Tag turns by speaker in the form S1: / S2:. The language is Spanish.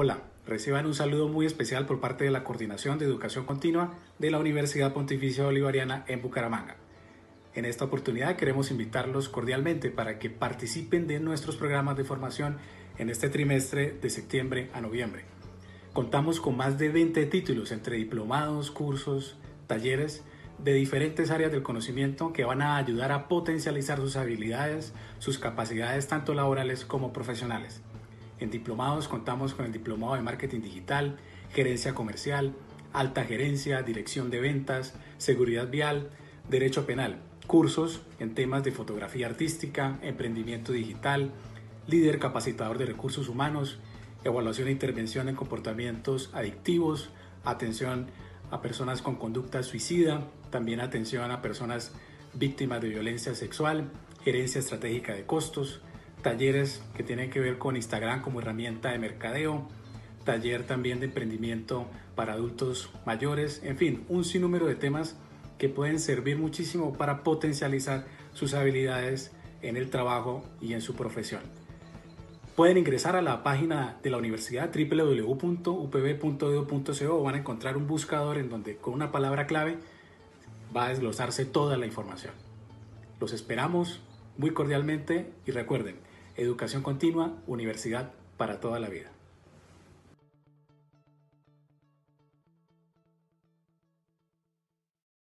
S1: Hola, reciban un saludo muy especial por parte de la Coordinación de Educación Continua de la Universidad Pontificia Bolivariana en Bucaramanga. En esta oportunidad queremos invitarlos cordialmente para que participen de nuestros programas de formación en este trimestre de septiembre a noviembre. Contamos con más de 20 títulos entre diplomados, cursos, talleres de diferentes áreas del conocimiento que van a ayudar a potencializar sus habilidades, sus capacidades tanto laborales como profesionales. En diplomados contamos con el diplomado de marketing digital, gerencia comercial, alta gerencia, dirección de ventas, seguridad vial, derecho penal, cursos en temas de fotografía artística, emprendimiento digital, líder capacitador de recursos humanos, evaluación e intervención en comportamientos adictivos, atención a personas con conducta suicida, también atención a personas víctimas de violencia sexual, gerencia estratégica de costos, talleres que tienen que ver con Instagram como herramienta de mercadeo, taller también de emprendimiento para adultos mayores, en fin, un sinnúmero de temas que pueden servir muchísimo para potencializar sus habilidades en el trabajo y en su profesión. Pueden ingresar a la página de la universidad www.upb.edu.co o van a encontrar un buscador en donde con una palabra clave va a desglosarse toda la información. Los esperamos muy cordialmente y recuerden, educación continua, universidad para toda la vida.